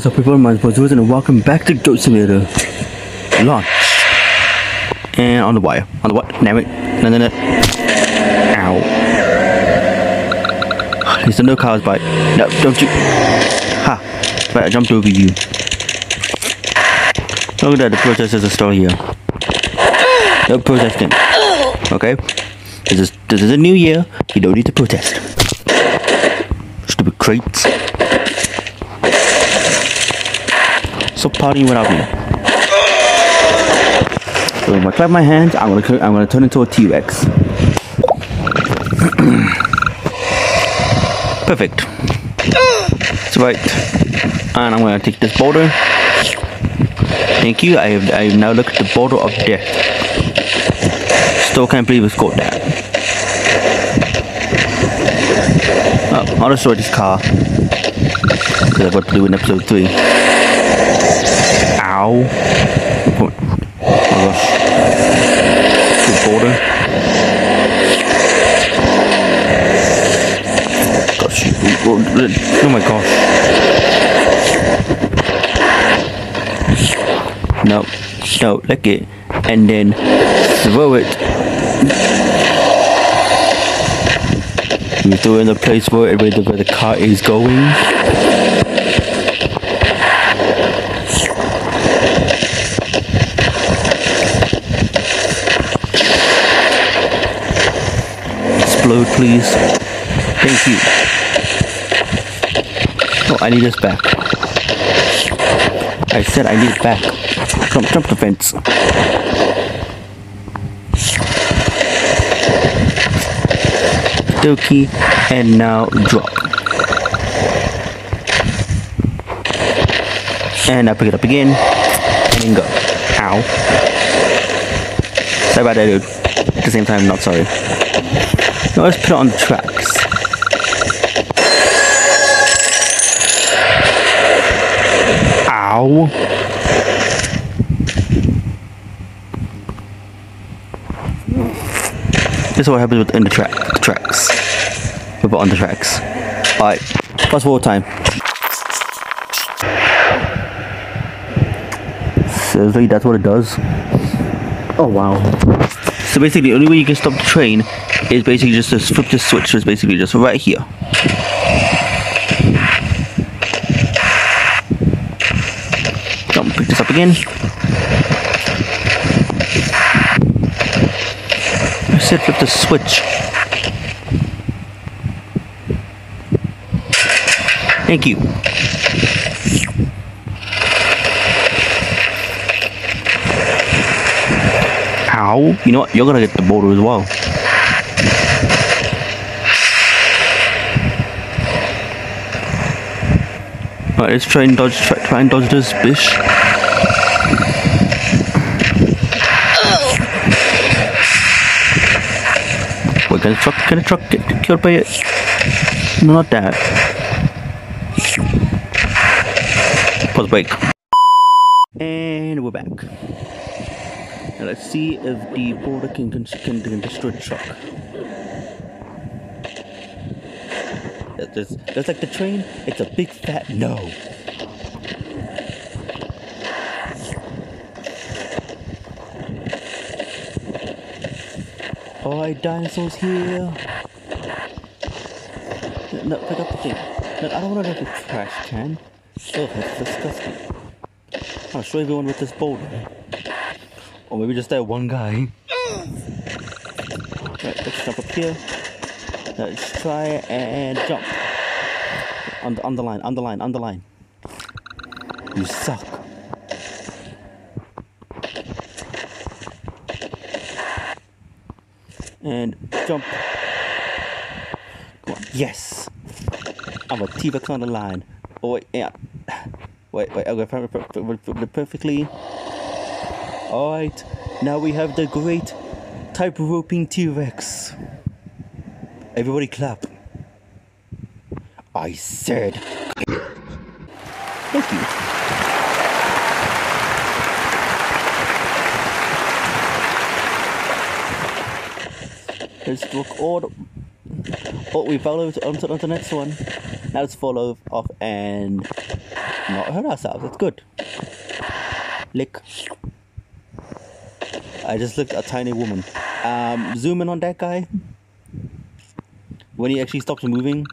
What's up people, my is and welcome back to Goat Simulator Launch. And on the wire, on the wire, damn it, no no no. Ow. There's no cars by, no, don't you. Ha, right, I jumped over you. Look at that, the protesters are still here. No protesting. Okay, this is, this is a new year, you don't need to protest. Stupid crates Stop partying without me. So if I clap my hands, I'm gonna I'm gonna turn into a T-Rex. Perfect. That's right. And I'm gonna take this boulder. Thank you. I have I have now looked at the boulder of death. Still can't believe it's got that. Oh, I'll destroy this car. Because I've got to do in episode 3. Ow. Gosh. Good border. Oh my gosh. No, no, lick it. And then throw it. It in the place where, where, the, where the car is going. Explode, please? Thank you. Oh, I need this back. I said I need it back. Jump, jump the fence. Doki, and now drop. And I pick it up again, and then go. Ow. Sorry about that, dude. At the same time, not sorry. Now let's er put it on the tracks. Ow. This is what happens with in the track the tracks. We put on the tracks. Alright, fast forward time. Seriously, that's what it does. Oh wow. So basically, the only way you can stop the train is basically just to flip the switch. So it's basically just right here. Don't pick this up again. I said flip the switch. Thank you. Ow. You know what? You're gonna get the boulder as well. Let's try and dodge try, try and dodge this bish. We're gonna truck gonna truck get, killed by it. No not that. Pause break. And we're back. Now let's see if the border can, can, can, can destroy the truck. Just like the train, it's a big fat no. Alright, dinosaurs here. No, pick up the thing. No, I don't want to look at trash can. Oh, that's disgusting. I'll show everyone with this boulder. Or maybe just that one guy. Right, let's jump up here. Try and jump. On the, on the line, on the line, on the line. You suck. And jump. Come on. Yes! I'm a T-Rex on the line. Oh, wait, yeah. Wait, wait, okay, perfectly. Alright, now we have the great type roping T-Rex. Everybody clap. I said. Thank you. Let's look all. Oh, we followed onto, the next one. Now let's follow off and not hurt ourselves. That's good. Lick. I just looked at a tiny woman. Um, zoom in on that guy. When he actually stops moving.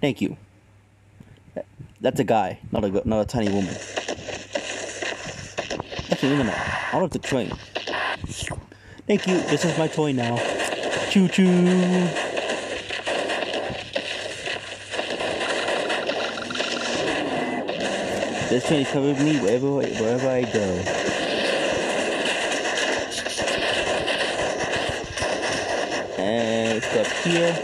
Thank you. That's a guy, not a not a tiny woman. Actually, no, no, no. I love the train. Thank you. This is my toy now. Choo choo. This train is covering me wherever wherever I go. Up here.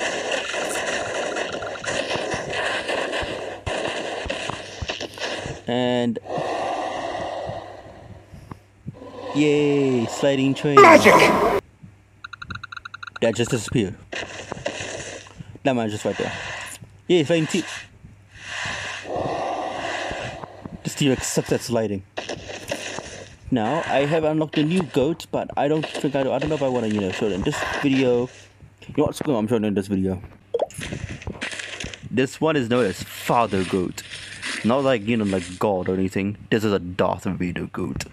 And yay, sliding train. Magic! That just disappeared. That man just right there. Yay, sliding T. This T-Rex sucks at sliding. Now I have unlocked a new goat, but I don't think I, do, I don't know if I want to you know show it in this video. You know what? Screw it, I'm showing in this video. This one is known as Father Goat. Not like, you know, like God or anything. This is a Darth Vader goat.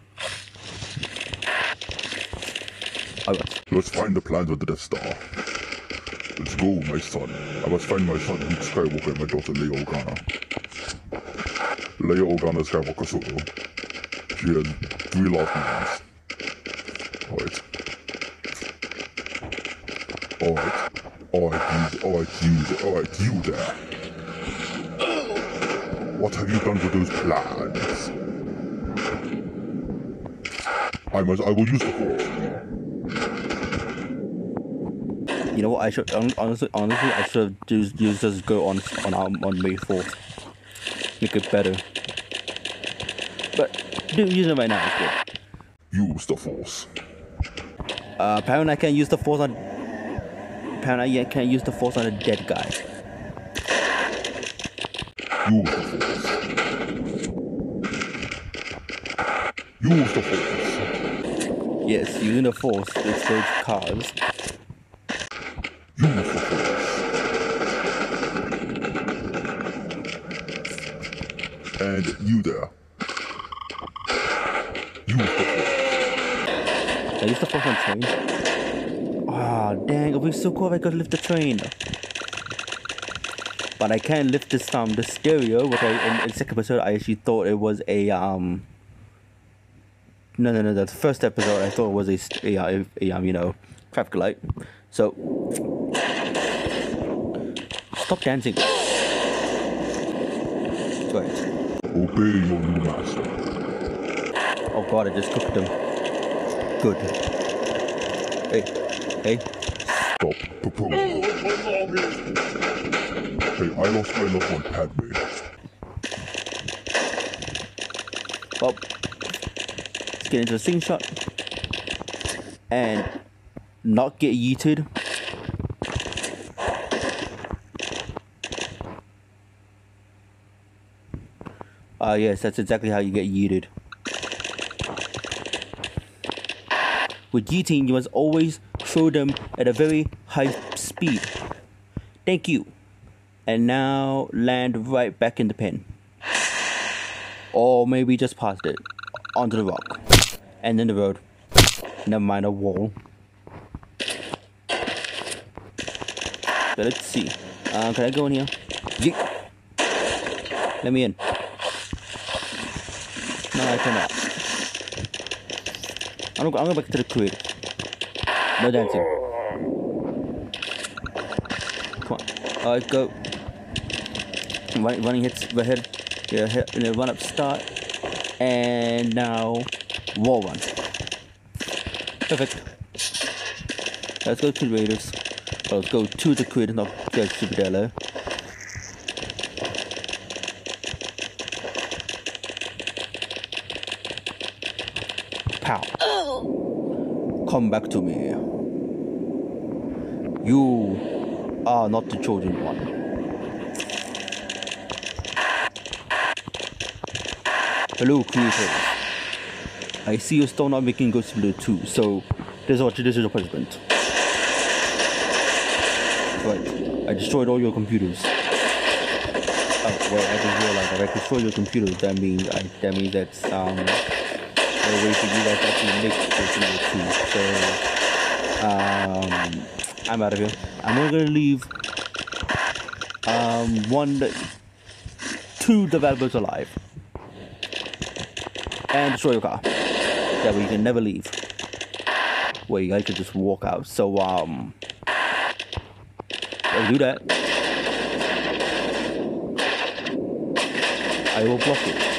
Alright. Let's find the plans of the Death Star. Let's go, my son. I must find my son Luke Skywalker and my daughter Leia Organa. Leia Organa Skywalker Solo. She has three last names. Alright. Alright. Alright, you, alright, you, alright, you there. What have you done with those plans? I must, I will use the force. You know what? I should hon- honestly, honestly, I should have used, used this go on on on May fourth. Make it better. But do use it right now. It's good. Use the force. Uh, apparently, I can't use the force on. Apparently, I can't use the force on a dead guy. Use the force. Use the force. Yes, using the force explodes cars. Use the force. And you there. Use the force. I use the force on train. Ah, dang! It would be so cool if I could lift the train. But I can't lift this um the stereo, which I in, in the second episode I actually thought it was a um. No, no, no. The first episode I thought it was a, a, a, um you know traffic light. So stop dancing. Right. Obey your new master. Oh god, I just cooked them. Good. Hey, hey. Stop. Hey, I lost my loved one, Padme. Well, let's get into the sing shot and not get yeeted. Ah, yes, that's exactly how you get yeeted. With yeeting, you must always throw them at a very high speed. Thank you. And now land right back in the pen. Or maybe just past it. Onto the rock. And then the road. Never mind a wall. So let's see. Uh, can I go in here? Let me in. No, I cannot. I'm gonna go back to the crib. No dancing. Come on. Alright, go. Run, running hits right ahead. Yeah, hit, and run up start. And now wall run. Perfect. Let's go to the Raiders. Oh, let's go to the Creator, not Judge Superdello. Pow. Oh. Come back to me. You are not the chosen one. Hello, creators. I see you're still not making Ghost Blue 2, so this is what this is your punishment. Right. I destroyed all your computers. Oh wait, I just realized if I your computer, that means I, that means that's um a way for you guys to actually make the video too. So um I'm out of here. I'm only gonna leave um one two developers alive. And destroy your car. That way you can never leave. Where you guys can just walk out. So um do that. I will block it.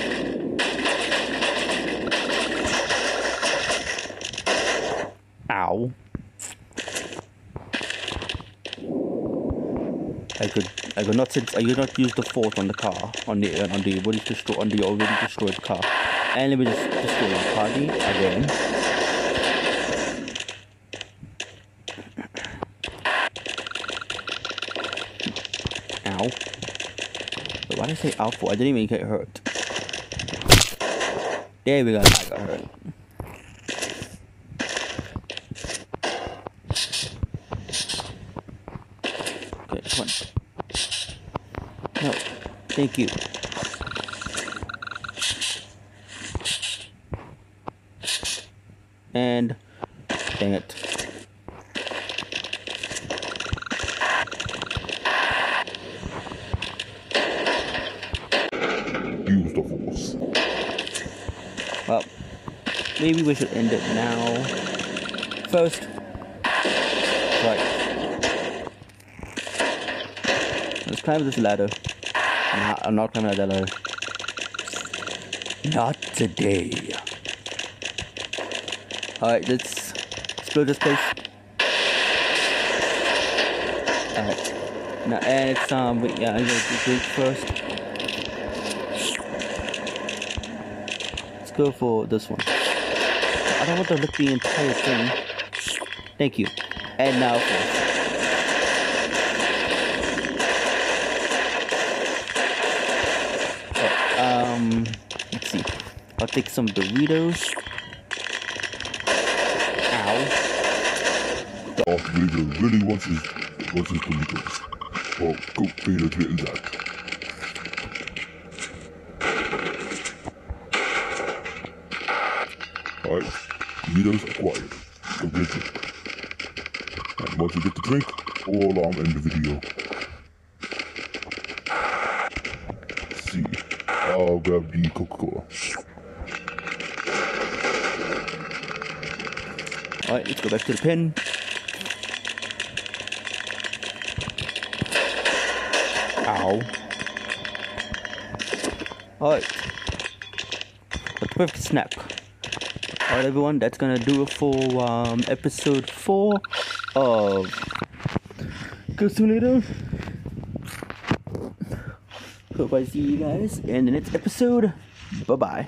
Ow. I could I could not since I could not use the force on the car on the on the already destroy on the already destroyed car. And let me just destroy the party again. Ow. Why did I say ow for? I didn't even get hurt. There we go, I got hurt. Okay, come on. No, thank you. And dang it. Use the force. Well, maybe we should end it now. First, right. Let's climb this ladder. Nah, I'm not climbing that ladder. Not today. Alright, let's explore this place. Alright. Now, and it's, um, wait, yeah, I'm gonna do first. Let's go for this one. I don't want to look the entire thing. Thank you. And now for um let's see. I'll take some Doritos. Ow. Darth Vader really wants his wants his Doritos. Well, go Vader getting that. Alright, Doritos acquired. Go get drink. And once you get the drink, or I'll end the video. See. I'll grab the Coca-Cola. Alright, let's go back to the pen. Ow. Alright. The perfect snack. Alright everyone, that's gonna do it for um episode four of Ghost Tornado. Hope I see you guys in the next episode. Bye bye.